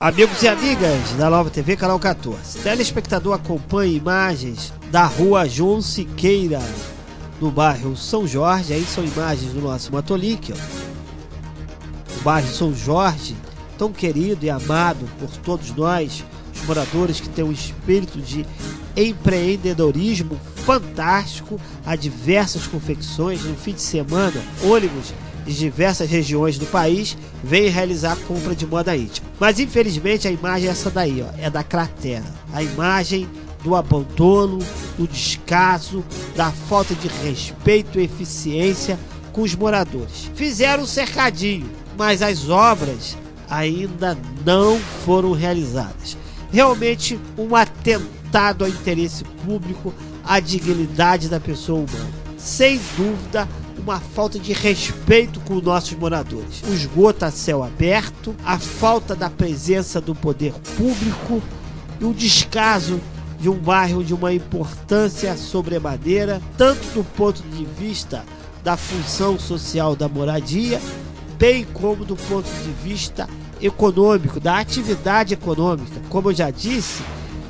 Amigos e amigas da Nova TV, canal 14. Telespectador acompanha imagens da rua João Siqueira, no bairro São Jorge. Aí são imagens do nosso Matolique, ó. O bairro São Jorge, tão querido e amado por todos nós, os moradores que têm um espírito de empreendedorismo fantástico, há diversas confecções no fim de semana, ônibus de diversas regiões do país vêm realizar compra de moda íntima. Mas infelizmente a imagem é essa daí, ó, é da cratera. A imagem do abandono, do descaso, da falta de respeito e eficiência com os moradores. Fizeram um cercadinho, mas as obras ainda não foram realizadas. Realmente um atentado ao interesse público, à dignidade da pessoa humana. Sem dúvida, uma falta de respeito com nossos moradores. O esgoto a céu aberto, a falta da presença do poder público e o descaso de um bairro de uma importância sobremaneira, tanto do ponto de vista da função social da moradia, bem como do ponto de vista econômico, da atividade econômica. Como eu já disse,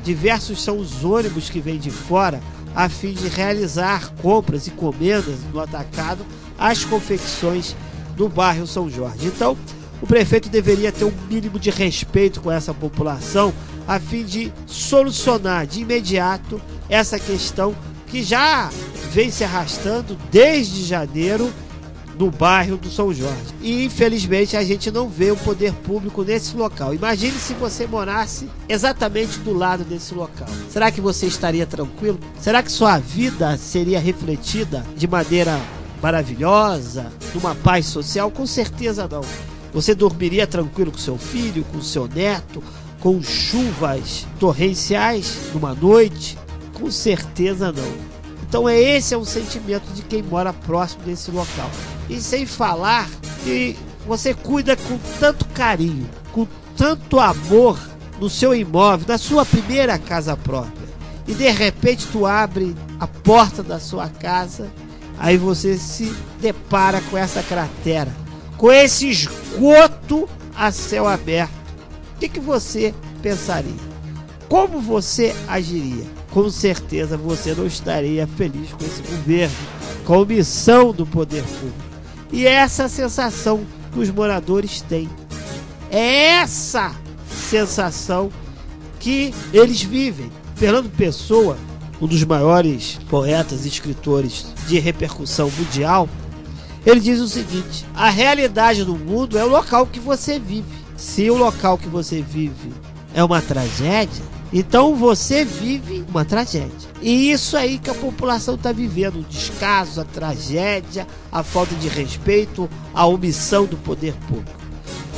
diversos são os ônibus que vêm de fora a fim de realizar compras e comendas no atacado às confecções do bairro São Jorge. Então, o prefeito deveria ter um mínimo de respeito com essa população a fim de solucionar de imediato essa questão que já vem se arrastando desde janeiro no bairro do São Jorge. E infelizmente a gente não vê o poder público nesse local. Imagine se você morasse exatamente do lado desse local. Será que você estaria tranquilo? Será que sua vida seria refletida de maneira maravilhosa, numa paz social? Com certeza não. Você dormiria tranquilo com seu filho, com seu neto, com chuvas torrenciais numa noite? Com certeza não. Então é esse é o sentimento de quem mora próximo desse local. E sem falar que você cuida com tanto carinho, com tanto amor no seu imóvel, na sua primeira casa própria. E de repente tu abre a porta da sua casa, aí você se depara com essa cratera, com esse esgoto a céu aberto. O que, que você pensaria? Como você agiria? Com certeza você não estaria feliz com esse governo, com a omissão do poder público. E é essa sensação que os moradores têm. É essa sensação que eles vivem. Fernando Pessoa, um dos maiores poetas e escritores de repercussão mundial, ele diz o seguinte: a realidade do mundo é o local que você vive. Se o local que você vive é uma tragédia, então você vive uma tragédia. E isso aí que a população está vivendo: o descaso, a tragédia, a falta de respeito, a omissão do poder público.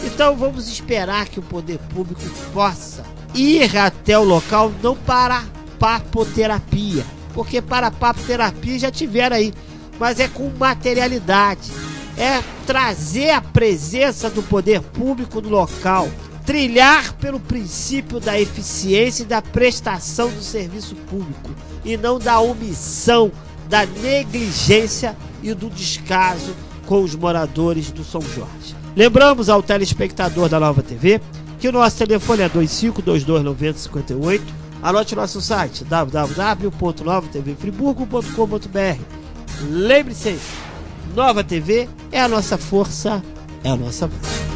Então vamos esperar que o poder público possa ir até o local não para papoterapia, porque para papoterapia já tiveram aí, mas é com materialidade, é trazer a presença do poder público no local, trilhar pelo princípio da eficiência e da prestação do serviço público e não da omissão, da negligência e do descaso com os moradores do São Jorge. Lembramos ao telespectador da Nova TV que o nosso telefone é 25229058. Anote nosso site www.novatvfriburgo.com.br. Lembre-se, Nova TV é a nossa força, é a nossa voz.